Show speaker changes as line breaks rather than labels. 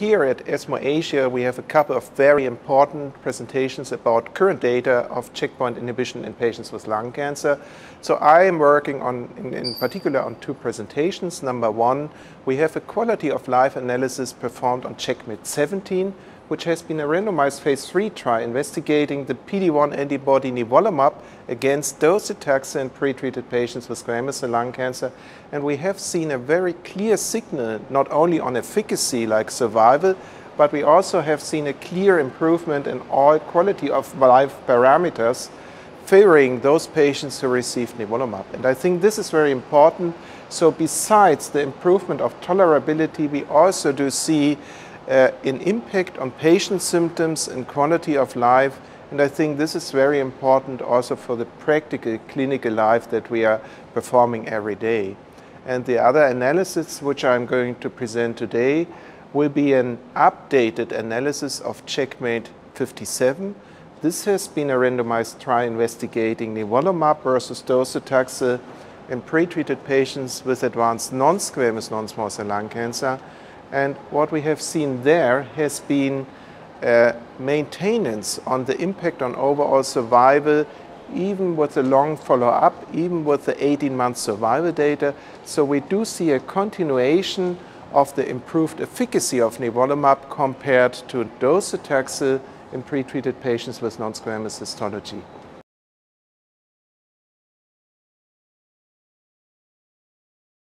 Here at ESMO Asia, we have a couple of very important presentations about current data of checkpoint inhibition in patients with lung cancer. So I am working on, in, in, particular on two presentations. Number one, we have a quality of life analysis performed on CheckMate 17, which has been a randomized phase 3 trial investigating the PD-1 antibody nivolumab against docetaxel in pretreated patients with squamous cell lung cancer. And we have seen a very clear signal, not only on efficacy like survival, but we also have seen a clear improvement in all quality of life parameters favoring those patients who received nivolumab. And I think this is very important. So besides the improvement of tolerability, we also do see uh, an impact on patient symptoms and quality of life. And I think this is very important also for the practical clinical life that we are performing every day. And the other analysis which I'm going to present today will be an updated analysis of CheckMate 57. This has been a randomized trial investigating nivolumab versus docetaxel in pretreated patients with advanced non-squamous non-small cell lung cancer and what we have seen there has been uh, maintenance on the impact on overall survival, even with the long follow-up, even with the 18-month survival data. So we do see a continuation of the improved efficacy of nivolumab compared to docetaxel in pretreated patients with non-squamous histology.